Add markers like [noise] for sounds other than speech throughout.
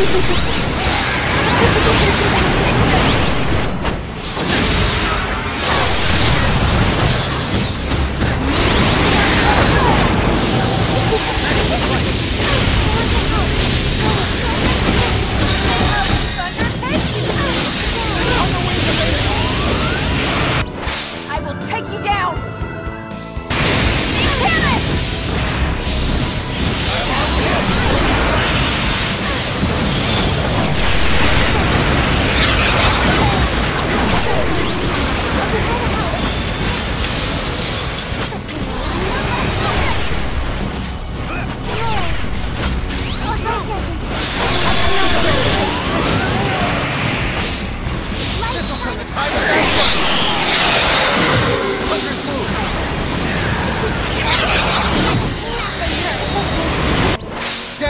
Ha ha ha ha!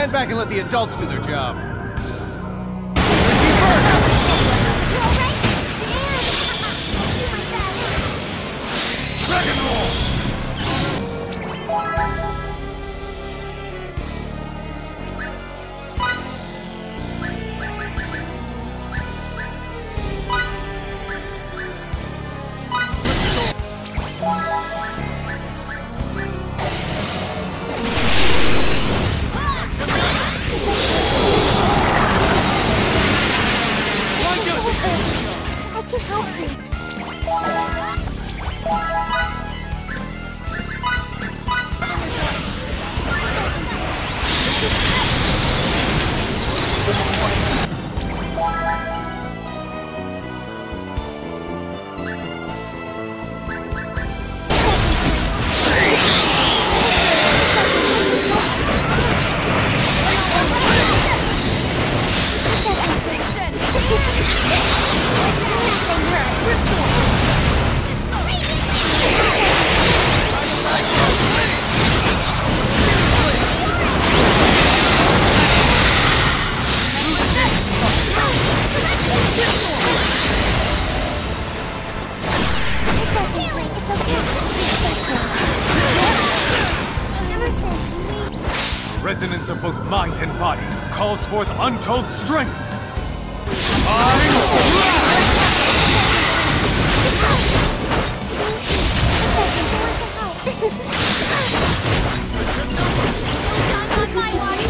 Stand back and let the adults do their job. Dragon Roll! I can calls forth untold strength. I'm... [laughs]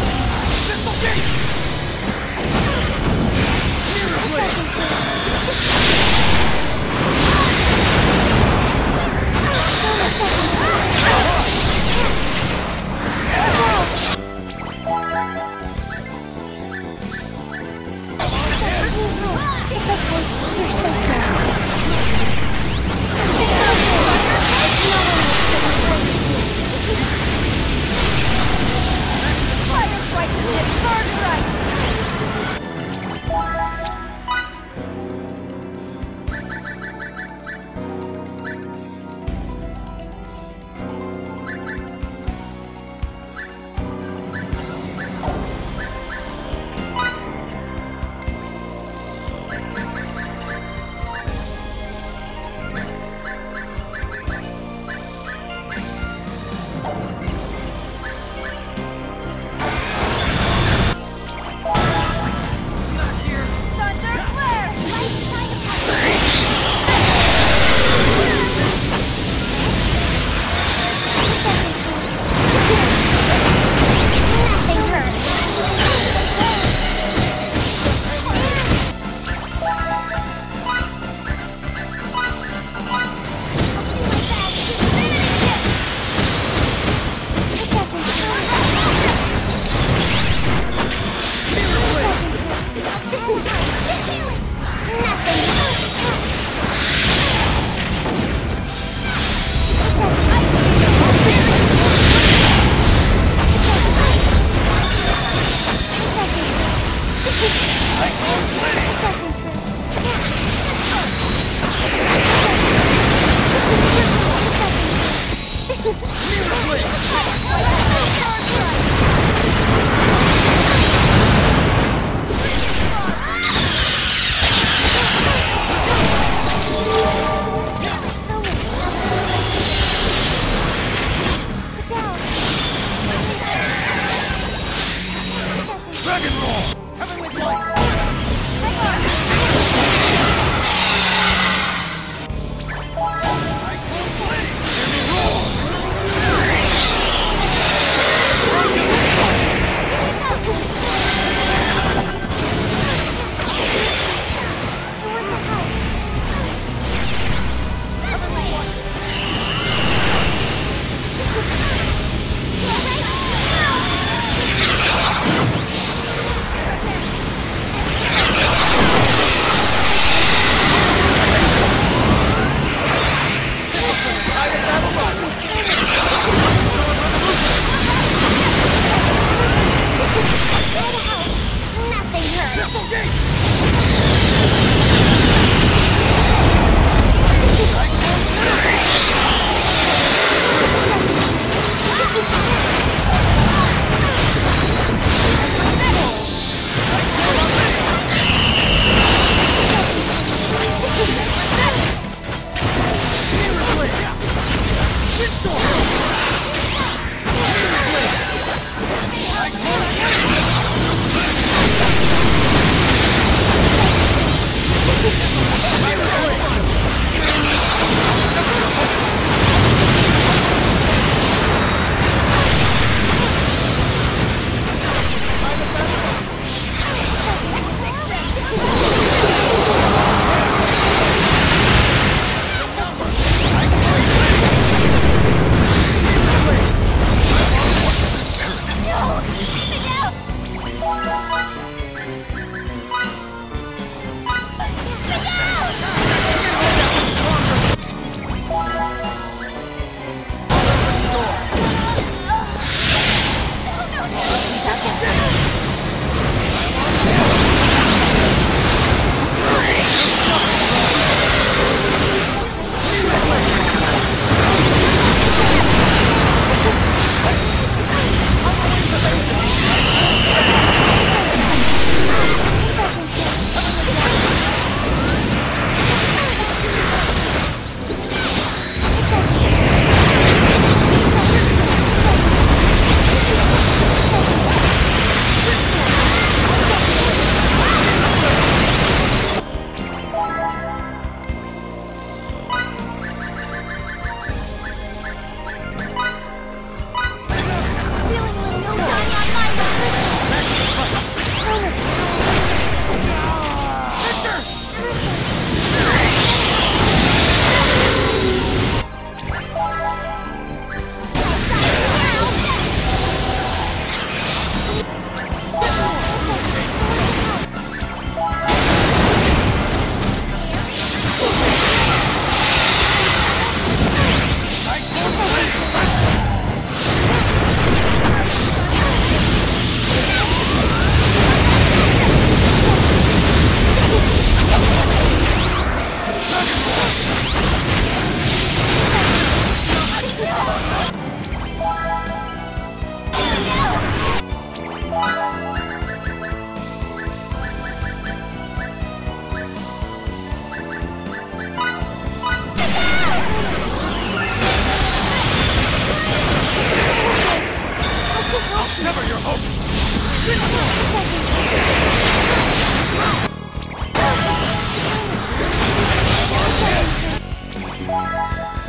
Think you're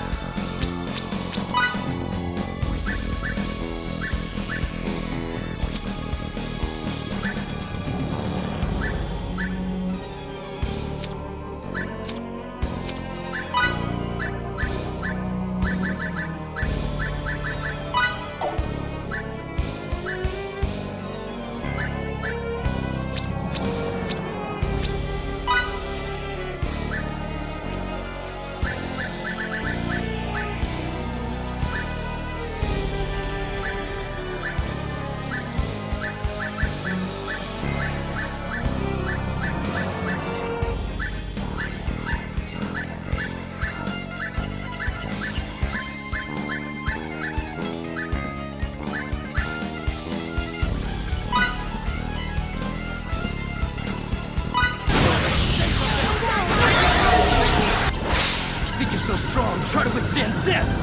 so strong, try to withstand this!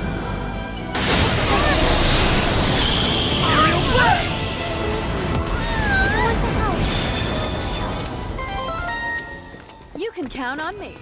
Aerial blast! You can count on me.